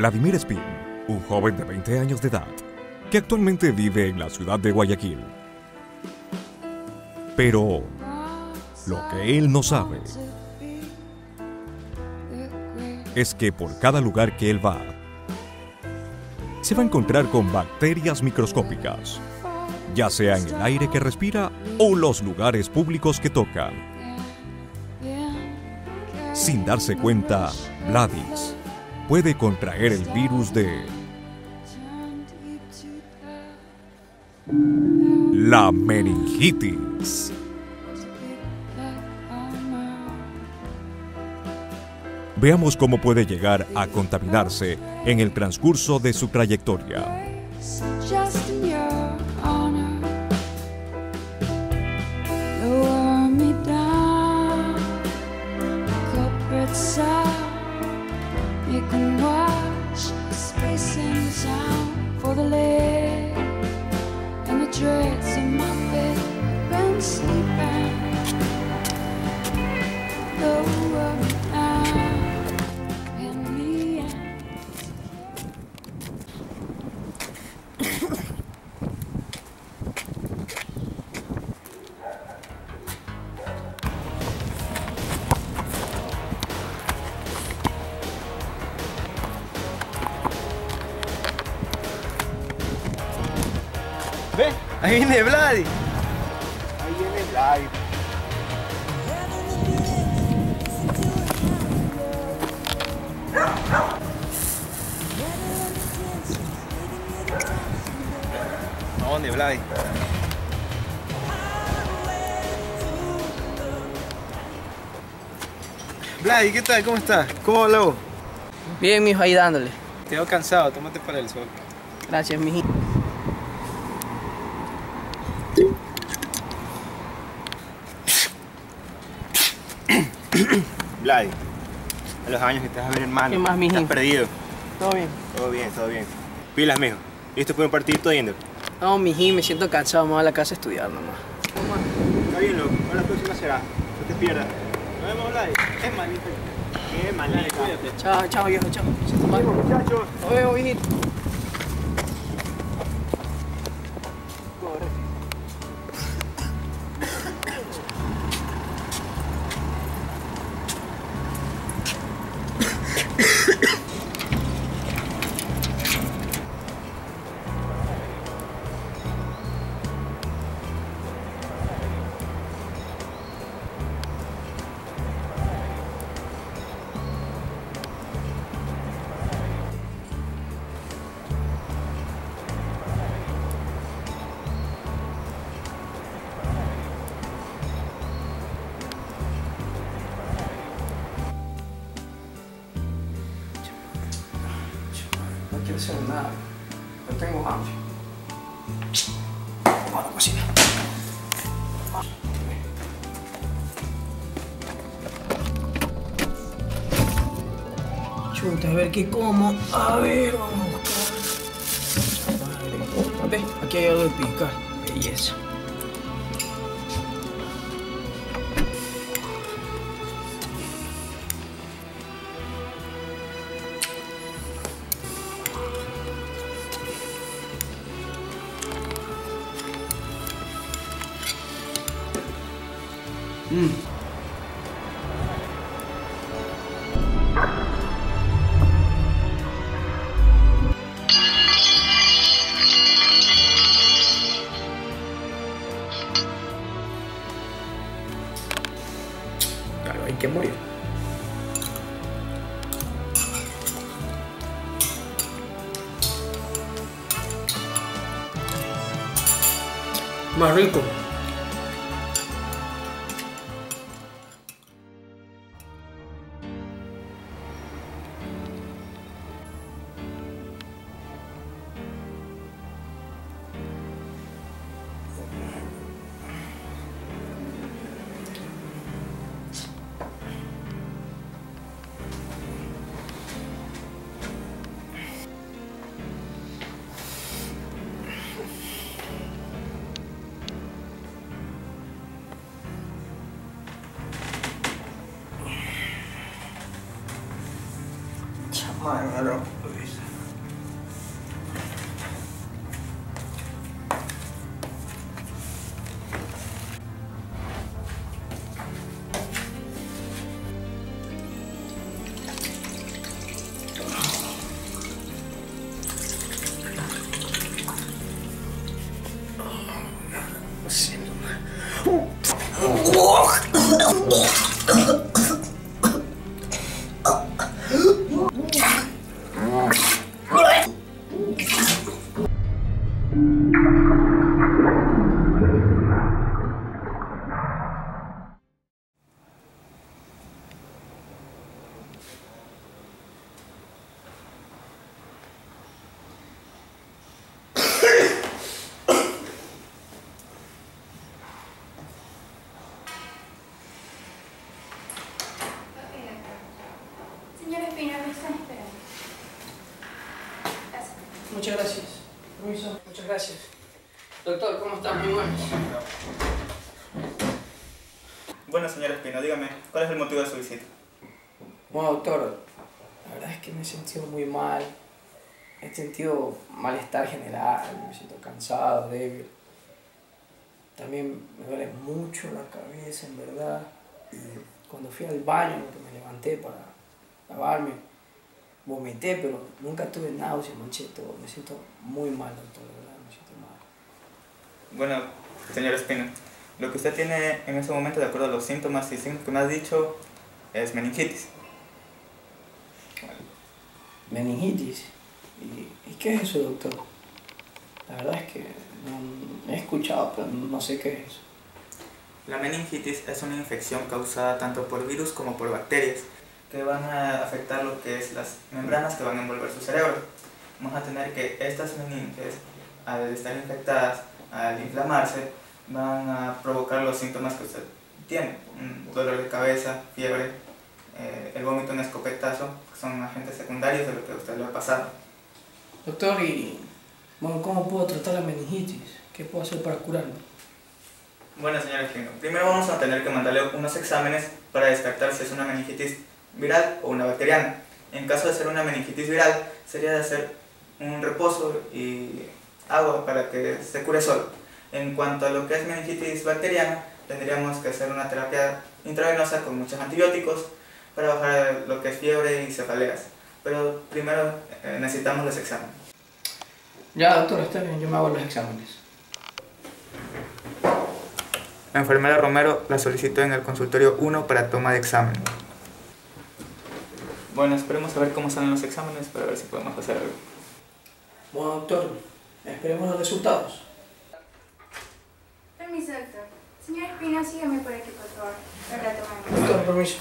Vladimir Spin, un joven de 20 años de edad, que actualmente vive en la ciudad de Guayaquil. Pero lo que él no sabe es que por cada lugar que él va, se va a encontrar con bacterias microscópicas, ya sea en el aire que respira o los lugares públicos que toca. Sin darse cuenta, Vladis puede contraer el virus de la meningitis. Veamos cómo puede llegar a contaminarse en el transcurso de su trayectoria. ¿Ve? Ahí viene Vladi. Ahí viene Vladi. ¿A dónde, Vladi? Vladi, ¿qué tal? ¿Cómo estás? ¿Cómo voz? Bien, mijo, ahí dándole. Te veo cansado, tómate para el sol. Gracias, mijo. Vladi, a los años que te vas a ver, hermano. ¿Qué más? Estás perdido. ¿Todo bien? Todo bien, todo bien. Pilas, mijo. ¿Listo para un partidito yendo? No, mijín, me siento cansado. Voy a la casa a estudiar nomás. Está bien, loco. Ahora la próxima será. No te pierdas. Nos vemos, Vladi. Es. Qué manito. Cuídate. Chao, chao, viejo, chao. Vemos, muchachos. Nos vemos, mijito. Nada. No tengo hambre. Vamos a la cocina. Chuta, a ver qué como. A ver, vamos a buscar. Ve, aquí hay algo de picar. Belleza. farofa para ver se... Oh, Muchas gracias. Permiso, muchas gracias. Doctor, ¿cómo estás? Muy buenas. Bueno, señor Espino, dígame, ¿cuál es el motivo de su visita? Bueno, doctor, la verdad es que me he sentido muy mal. He sentido malestar general, me siento cansado, débil. También me duele mucho la cabeza, en verdad. Y cuando fui al baño, que me levanté para lavarme, vomité, pero nunca tuve náuseas, manché todo. Me siento muy mal, doctor, de verdad, me siento mal. Bueno, señor Espino, lo que usted tiene en ese momento, de acuerdo a los síntomas y signos que me ha dicho, es meningitis. meningitis. ¿Y, ¿Y qué es eso, doctor? La verdad es que no, he escuchado, pero no sé qué es eso. La meningitis es una infección causada tanto por virus como por bacterias que van a afectar lo que es las membranas que van a envolver su cerebro. Vamos a tener que estas meninges, al estar infectadas, al inflamarse, van a provocar los síntomas que usted tiene. Un dolor de cabeza, fiebre, eh, el vómito en escopetazo, que son agentes secundarios de lo que a usted le ha pasado. Doctor, ¿y bueno, cómo puedo tratar la meningitis? ¿Qué puedo hacer para curarme? Bueno, señor Espino, primero vamos a tener que mandarle unos exámenes para descartar si es una meningitis viral o una bacteriana. En caso de ser una meningitis viral, sería de hacer un reposo y agua para que se cure solo. En cuanto a lo que es meningitis bacteriana, tendríamos que hacer una terapia intravenosa con muchos antibióticos para bajar lo que es fiebre y cefaleas. Pero primero eh, necesitamos los exámenes. Ya, doctor, está bien, yo me hago los exámenes. La enfermera Romero la solicitó en el consultorio 1 para toma de examen. Bueno, esperemos a ver cómo salen los exámenes para ver si podemos hacer algo. Bueno, doctor, esperemos los resultados. Permiso, doctor. Señora Espina, sígame por aquí, por favor. Para la toma de Doctor, permiso.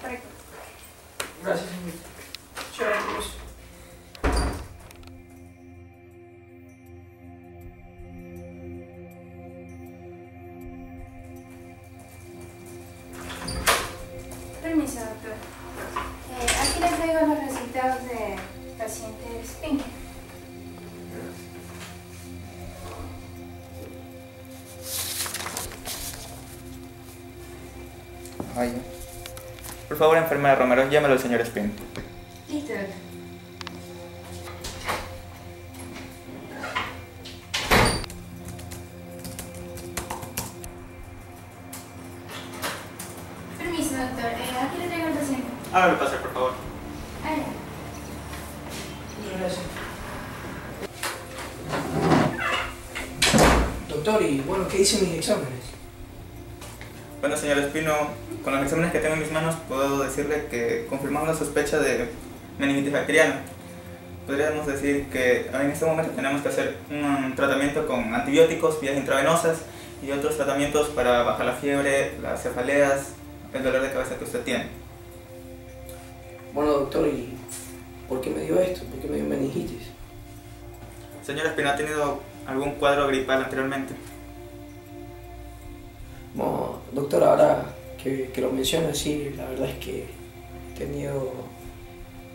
Por aquí. Gracias, señorita. Ay, Por favor, enfermera Romero, llámalo al señor Spin. Listo, doctor. Permiso, doctor. Eh, aquí le traigo al paciente. Hágalo pasar, por favor. Muchas gracias. Doctor, y bueno, ¿qué dicen mis exámenes? Bueno, señor Espino, con los exámenes que tengo en mis manos puedo decirle que confirmamos la sospecha de meningitis bacteriana. Podríamos decir que en este momento tenemos que hacer un tratamiento con antibióticos, vías intravenosas y otros tratamientos para bajar la fiebre, las cefaleas, el dolor de cabeza que usted tiene. Bueno, doctor, ¿y por qué me dio esto? ¿Por qué me dio meningitis? Señor Espino, ¿ha tenido algún cuadro gripal anteriormente? Doctor, ahora que, que lo menciona, sí, la verdad es que he tenido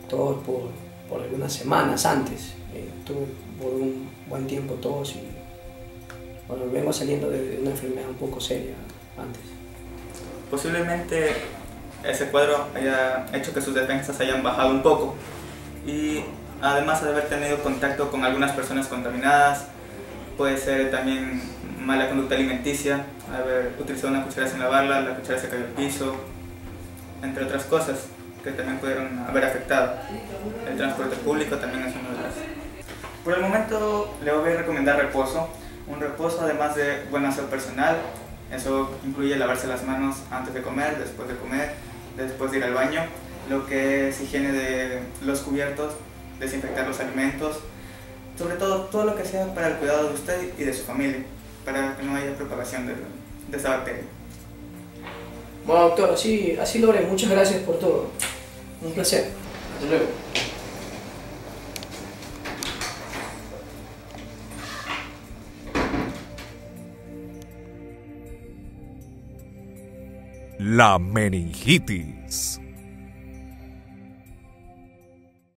tos por, algunas semanas antes. Eh, tuve por un buen tiempo tos y bueno, vengo saliendo de una enfermedad un poco seria antes. Posiblemente ese cuadro haya hecho que sus defensas hayan bajado un poco y además de haber tenido contacto con algunas personas contaminadas, puede ser también mala conducta alimenticia, haber utilizado una cuchara sin lavarla, la cuchara se cayó al piso, entre otras cosas que también pudieron haber afectado. El transporte público también es una de las. Por el momento le voy a recomendar reposo, un reposo, además de buen aseo personal. Eso incluye lavarse las manos antes de comer, después de comer, después de ir al baño. Lo que es higiene de los cubiertos, desinfectar los alimentos. Sobre todo, todo lo que sea para el cuidado de usted y de su familia, para que no haya propagación de, de esta bacteria. Bueno, doctor, así, así lo haré. Muchas gracias por todo. Un placer. Hasta luego. La meningitis.